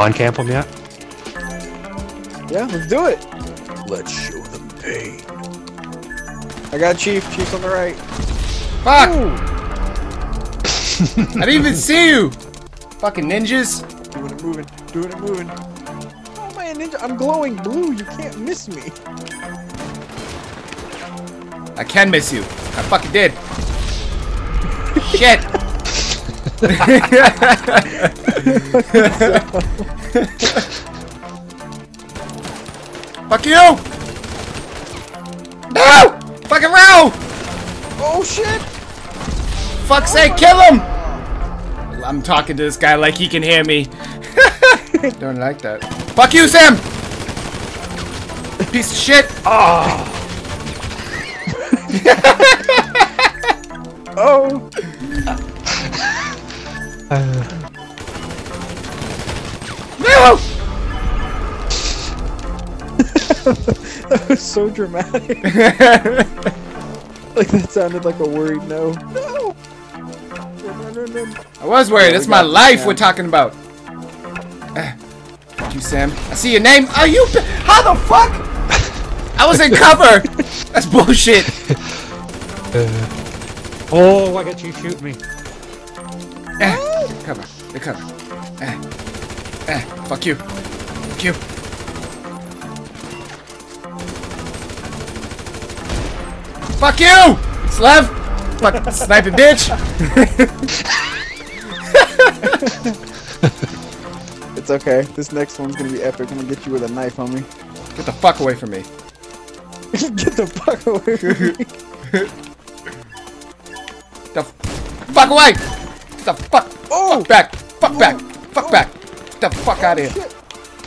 spawn camp them yet? Yeah, let's do it. Let's show them pain. I got Chief. Chief's on the right. Fuck! I didn't even see you! Fucking ninjas. Doing it moving. Doing it moving. Oh man, ninja! I'm glowing blue. You can't miss me. I can miss you. I fucking did. Shit! Fuck you! No! Fucking row! Oh shit! Fuck's oh sake, kill him! I'm talking to this guy like he can hear me. Don't like that. Fuck you, Sam! Piece of shit! Ah. Oh! Oh! No! That was so dramatic. like that sounded like a worried no. No! I was worried. Yeah, That's my life Sam. we're talking about. Eh, Fuck you, Sam. I see your name. Are you? How the fuck? I was in cover. That's bullshit. Oh, I got you shoot me. Eh, cover. They cover. Eh. Eh. Fuck you. Fuck you. Fuck you! Slev! Fuck sniping bitch! It's okay. This next one's gonna be epic. I'm gonna get you with a knife, homie. Get the fuck away from me. get the fuck away from me. The fuck away! Get the fuck, Oh! fuck back! Fuck back! Fuck back! Get the fuck out of here! Shit.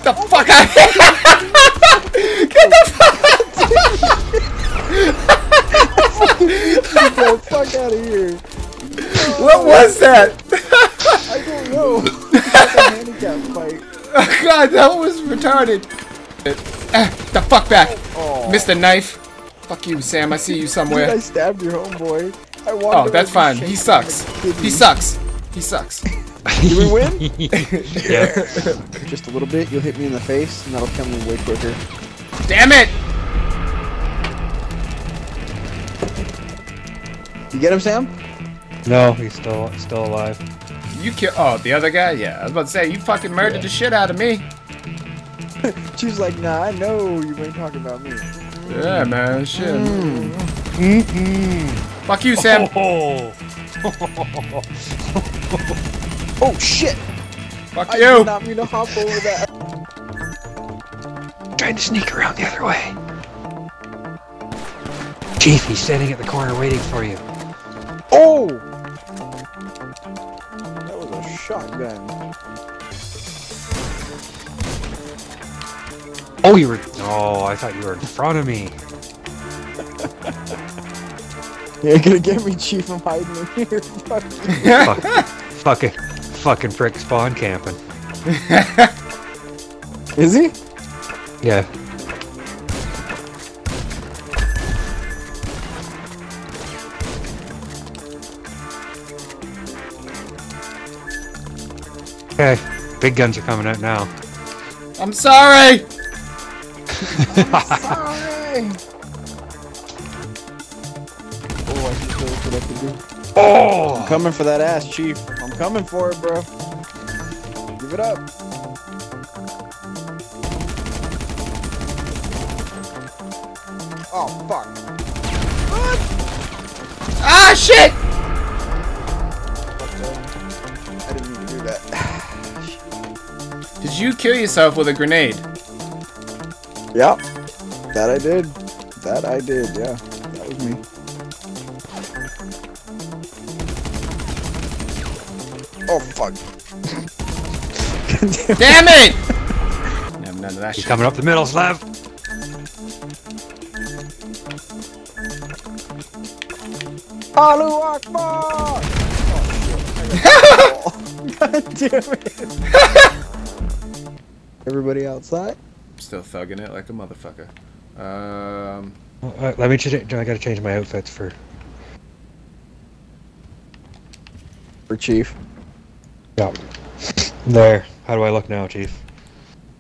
The fuck out of here! Get the fuck Get the fuck out of here. What was that? I don't know. Like a handicap fight. Oh god, that was retarded. Eh, the fuck back! Oh. Mr. Knife. Fuck you, Sam. I see you somewhere. I stabbed your homeboy. I Oh, that's fine. He sucks. a. He sucks. He sucks. Did we win? yeah. Just a little bit. You'll hit me in the face, and that'll kill me way quicker. Damn it! You get him, Sam? No, he's still still alive. You kill. Oh, the other guy? Yeah, I was about to say, you fucking murdered the shit out of me. She's like, nah, I know you ain't talking about me. Yeah, man. Shit. Mm-hmm. Fuck you, Sam. Oh. Oh shit! Fuck I you. did not mean to hop over that. Trying to sneak around the other way. Chief, he's standing at the corner waiting for you. Oh! That was a shotgun. Oh, you were. Oh, I thought you were in front of me. You're gonna get me, Chief. I'm hiding in here. Fuck. Fuck, fucking, fucking prick spawn camping. Is he? Yeah. Okay, big guns are coming out now. I'm sorry. Sorry. What I could do. Oh! Coming for that ass, Chief. I'm coming for it, bro. Give it up. Oh, fuck. Ah, shit. I didn't mean to do that. Did you kill yourself with a grenade? yep. That I did. That I did, yeah. That was me. Oh, fuck. Damn it! No, none of that He's shit. coming up the middle, Slav. Allahu Akbar! Oh. God damn it. Everybody outside? Still thugging it like a motherfucker. Um, Uh, let me. Ch- I gotta change my outfits for. For Chief. Yeah. There. How do I look now, Chief?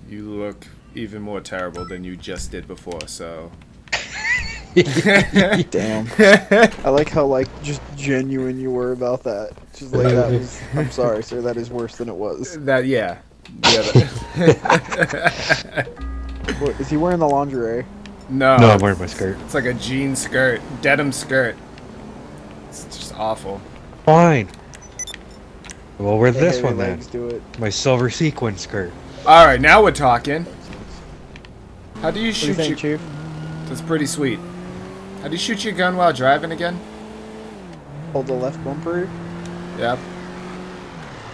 you look even more terrible than you just did before. So. Damn. I like how like just genuine you were about that. Just like that was. I'm sorry, sir. That is worse than it was. That yeah. Yeah. that- What, is he wearing the lingerie? no. No, I'm wearing my skirt. It's like a jean skirt, denim skirt. It's just awful. Fine. We'll wear this one then. legs do it. My silver sequin skirt. All right, now we're talking. How do you What do you shoot think, your? Chief? That's pretty sweet. How do you shoot your gun while driving again? Hold the left bumper Yep.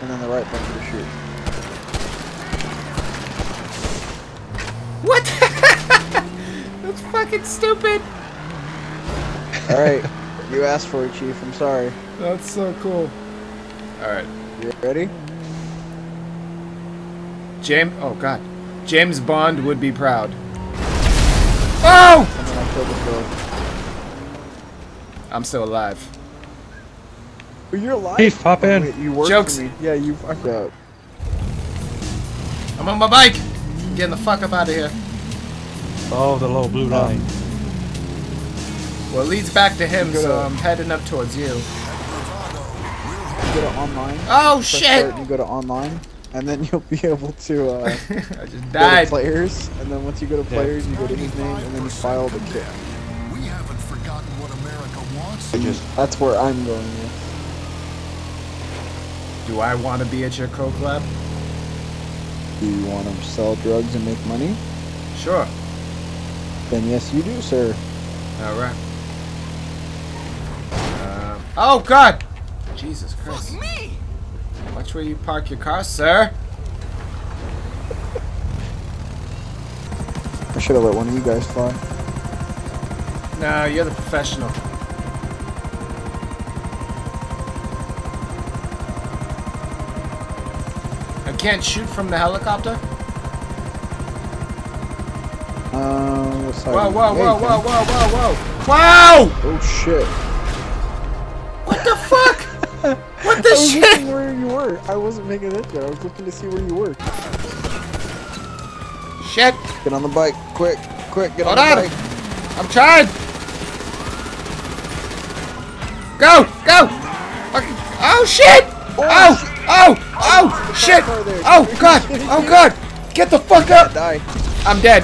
and then the right bumper to shoot. What? That's fucking stupid. All right, you asked for it, Chief. I'm sorry. That's so cool. All right, You ready? James. Oh God, James Bond would be proud. Oh! And then I the I'm still alive. Oh, you're alive. Chief, hop in. Oh, wait, you worked Jokes. for me. Yeah, you fucked up. I'm on my bike. Getting the fuck up out of here. Oh, the little blue oh. line. Well, it leads back to him, so. I'm heading up towards you. You go to online. Oh shit! you go to online, and then you'll be able to uh, I just go to players, and then once you go to players, you go to his name, and then you file the kick. We haven't forgotten what America wants. I just That's where I'm going with. Do I want to be at your coke lab? Do you want to sell drugs and make money? Sure. Then yes, you do, sir. All right. Um, oh God! Jesus Christ! me! Watch where you park your car, sir. I should have let one of you guys fly. No, you're the professional. I can't shoot from the helicopter. Um, what? Whoa, whoa, whoa, whoa, whoa, whoa, whoa! Wow! Oh shit! What the? I was shit? looking where you were. I wasn't making it yet. I was looking to see where you were. Shit! Get on the bike, quick, quick, get Hold on the on. bike. I'm trying. Go, go! Fucking, oh shit! Oh, oh, oh, oh, shit! car there. Oh god, oh god! Get the fuck up! Die. I'm dead.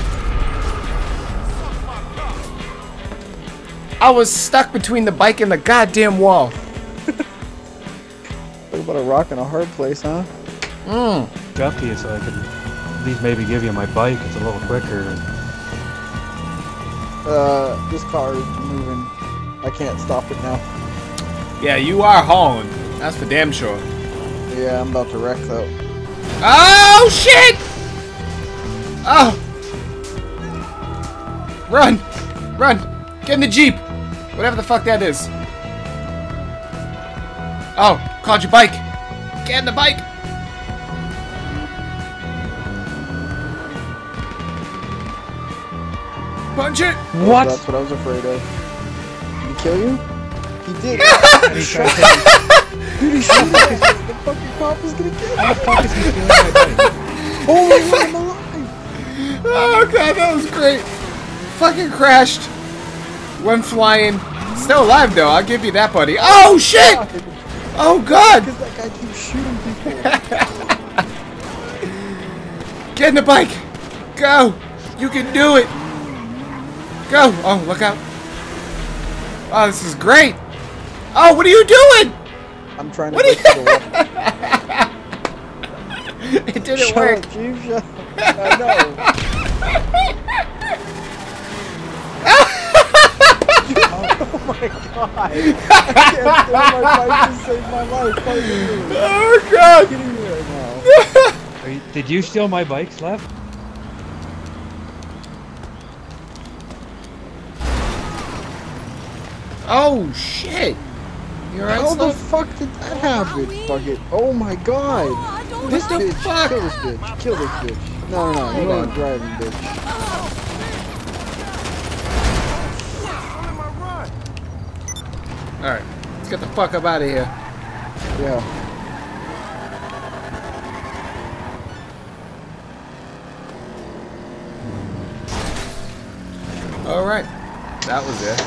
I was stuck between the bike and the goddamn wall. Talk about a rock and a hard place, huh? Mmm. got to you so I can at least maybe give you my bike. It's a little quicker. Uh, this car is moving. I can't stop it now. Yeah, you are hauling. That's for damn sure. Yeah, I'm about to wreck though. Oh shit! Oh! Run! Run! Get in the Jeep! Whatever the fuck that is. Oh, called your bike. Get in the bike! Punch it! What? That's what I was afraid of. Did he kill you? He did. Dude, he shot him. The fucking cop is gonna kill you. Holy shit, I'm alive. Oh god, that was great. Fucking crashed. Went flying. Still alive though, I'll give you that, buddy. Oh shit! Oh god! Because that guy keeps shooting people. Get in the bike! Go! You can do it! Go! Oh, look out. Oh, this is great! Oh, what are you doing? I'm trying to What are you- the. It didn't Shut work. up, Chief. Shut up. I know. My god. I can't stand my bike to save my life. What are you doing? Oh god! Get in here now. Are you, did you steal my bike, Lev? Oh shit! You alright, How the Slug? fuck did that happen? Fuck it. Oh my god. Oh, this bitch. fuck? Kill this bitch. Kill this bitch. No, no, no. You're not driving, bitch. Alright, let's get the fuck up out of here. Yeah. Alright, that was it.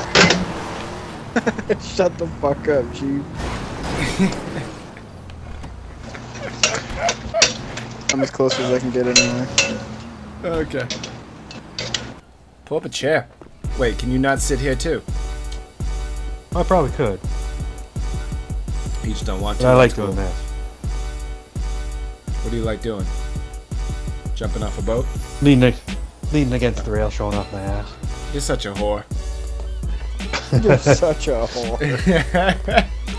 Shut the fuck up, Chief. I'm as close as I can get anyway. Okay. Pull up a chair. Wait, can you not sit here too? I probably could, You just don't want to. but I like doing cool. this. What do you like doing? Jumping off a boat? Leaning, leaning against the rail, showing off my ass. You're such a whore. You're such a whore.